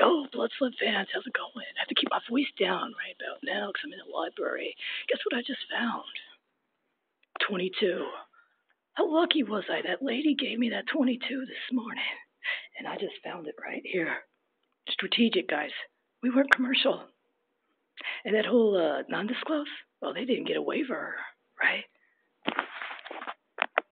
Oh, Bloodsled fans, how's it going? I have to keep my voice down right about now because I'm in the library. Guess what I just found? 22. How lucky was I? That lady gave me that 22 this morning, and I just found it right here. Strategic, guys. We weren't commercial. And that whole uh, non disclose, well, they didn't get a waiver, right?